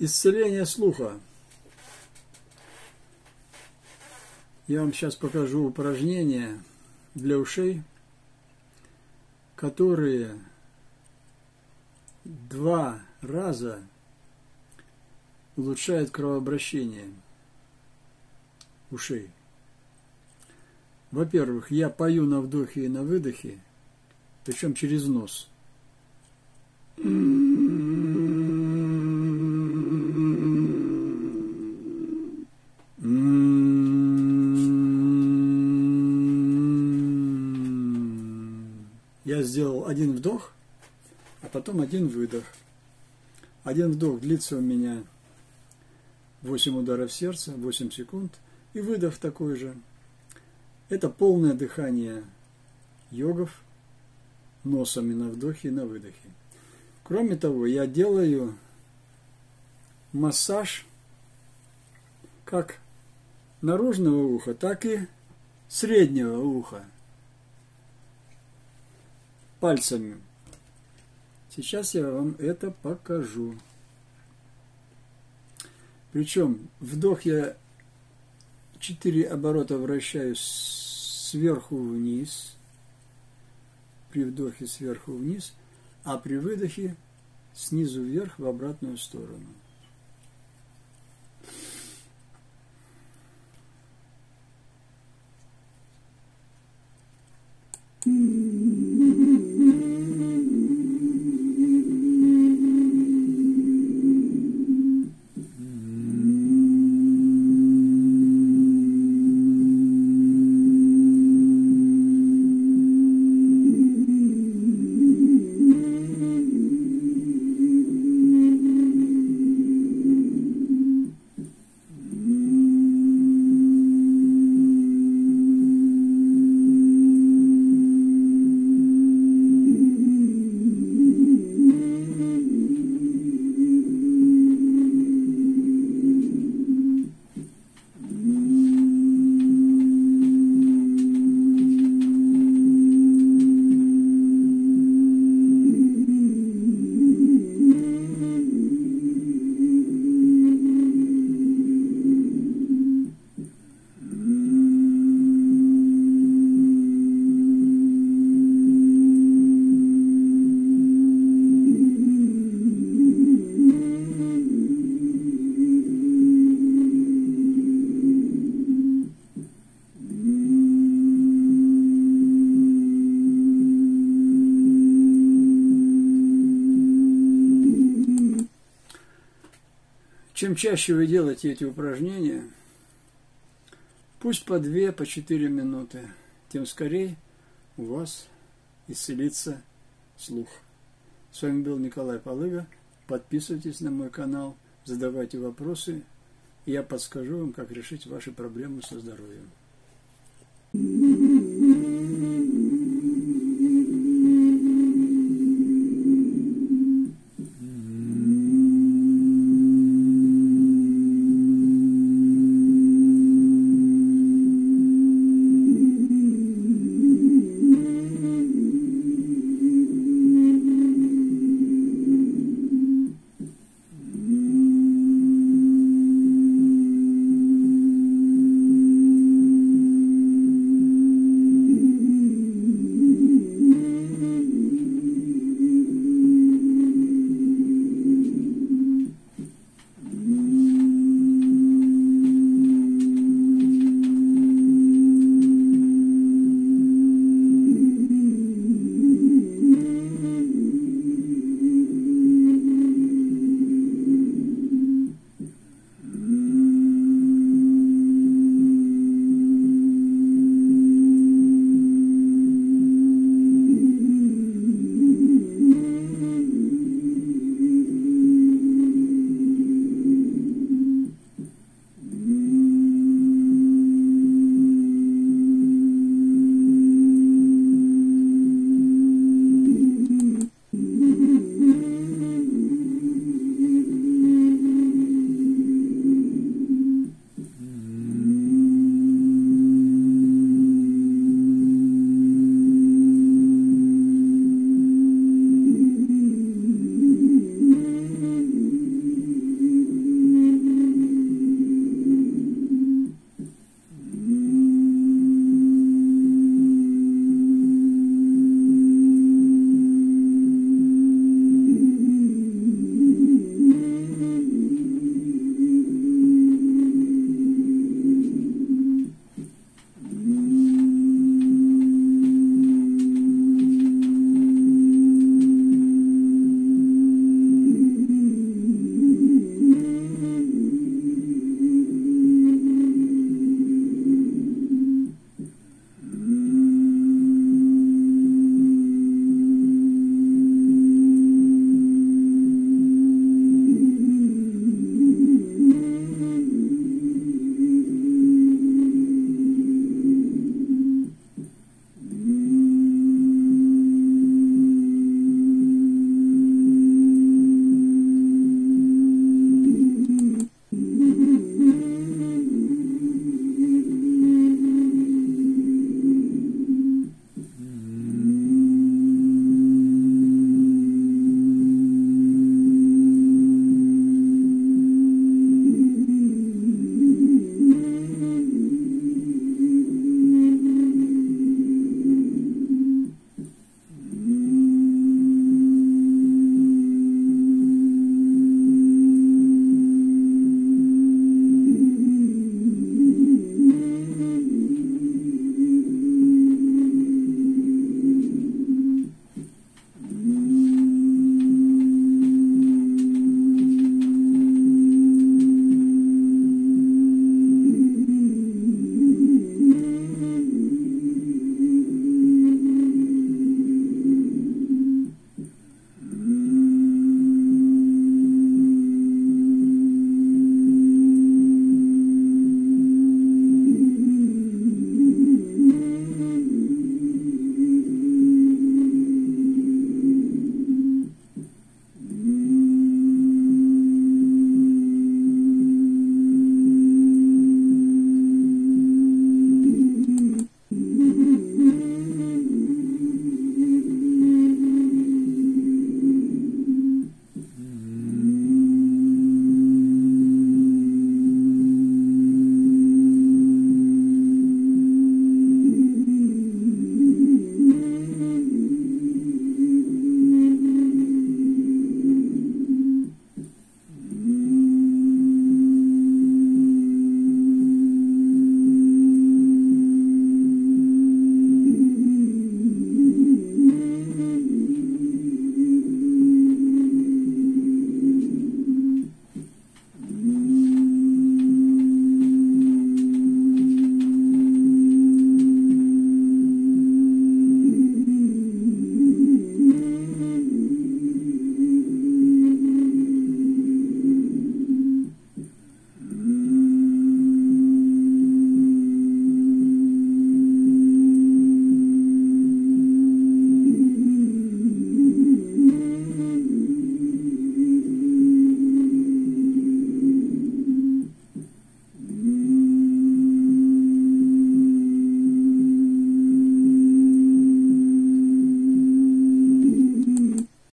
Исцеление слуха. Я вам сейчас покажу упражнения для ушей, которые два раза улучшают кровообращение ушей. Во-первых, я пою на вдохе и на выдохе, причем через нос. Я сделал один вдох, а потом один выдох. Один вдох длится у меня 8 ударов сердца, 8 секунд, и выдох такой же. Это полное дыхание йогов носом и на вдохе и на выдохе. Кроме того, я делаю массаж как наружного уха, так и среднего уха пальцами. Сейчас я вам это покажу. Причем вдох я 4 оборота вращаю сверху вниз, при вдохе сверху вниз, а при выдохе снизу вверх в обратную сторону. Чем чаще вы делаете эти упражнения, пусть по две, по четыре минуты, тем скорее у вас исцелится слух. С вами был Николай Полыга. Подписывайтесь на мой канал, задавайте вопросы, и я подскажу вам, как решить ваши проблемы со здоровьем.